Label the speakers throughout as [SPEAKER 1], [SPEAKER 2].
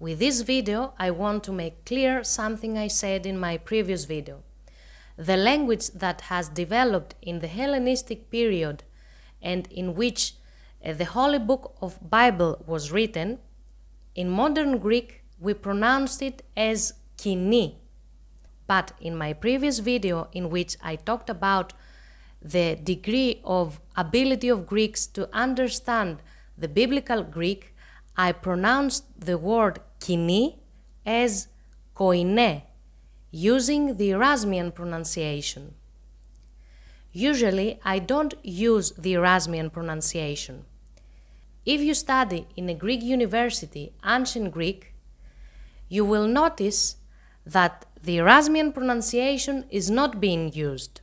[SPEAKER 1] With this video, I want to make clear something I said in my previous video. The language that has developed in the Hellenistic period and in which uh, the Holy Book of Bible was written, in modern Greek we pronounced it as kini. But in my previous video in which I talked about the degree of ability of Greeks to understand the biblical Greek, I pronounced the word kini as koine, using the Erasmian pronunciation. Usually, I don't use the Erasmian pronunciation. If you study in a Greek university ancient Greek, you will notice that the Erasmian pronunciation is not being used.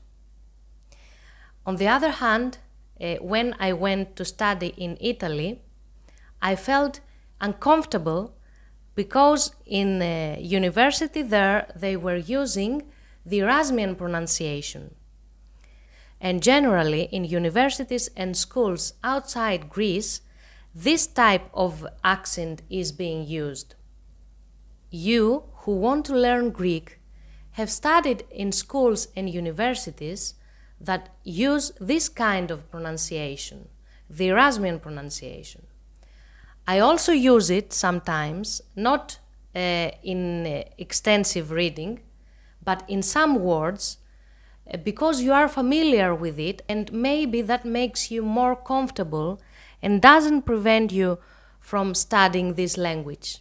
[SPEAKER 1] On the other hand, uh, when I went to study in Italy, I felt uncomfortable because in the university there they were using the Erasmian pronunciation. And generally, in universities and schools outside Greece, this type of accent is being used. You who want to learn Greek have studied in schools and universities that use this kind of pronunciation, the Erasmian pronunciation. I also use it sometimes, not uh, in uh, extensive reading, but in some words, uh, because you are familiar with it, and maybe that makes you more comfortable and doesn't prevent you from studying this language.